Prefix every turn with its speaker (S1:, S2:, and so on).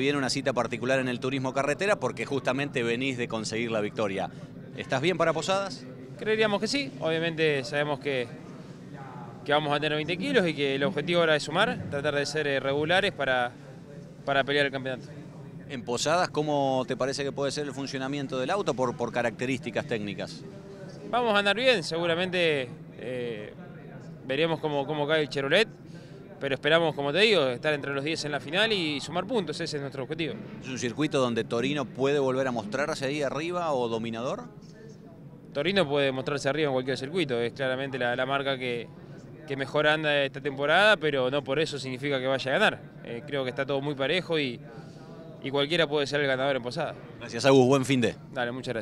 S1: Viene una cita particular en el turismo carretera porque justamente venís de conseguir la victoria. ¿Estás bien para Posadas?
S2: Creeríamos que sí, obviamente sabemos que, que vamos a tener 20 kilos y que el objetivo ahora es sumar, tratar de ser eh, regulares para, para pelear el campeonato.
S1: En Posadas, ¿cómo te parece que puede ser el funcionamiento del auto por, por características técnicas?
S2: Vamos a andar bien, seguramente eh, veremos cómo, cómo cae el Chevrolet, pero esperamos, como te digo, estar entre los 10 en la final y sumar puntos, ese es nuestro objetivo.
S1: ¿Es un circuito donde Torino puede volver a mostrarse ahí arriba o dominador?
S2: Torino puede mostrarse arriba en cualquier circuito, es claramente la, la marca que, que, mejor anda esta temporada, pero no por eso significa que vaya a ganar. Eh, creo que está todo muy parejo y, y cualquiera puede ser el ganador en Posada.
S1: Gracias, Agus. Buen fin de.
S2: Dale, muchas gracias.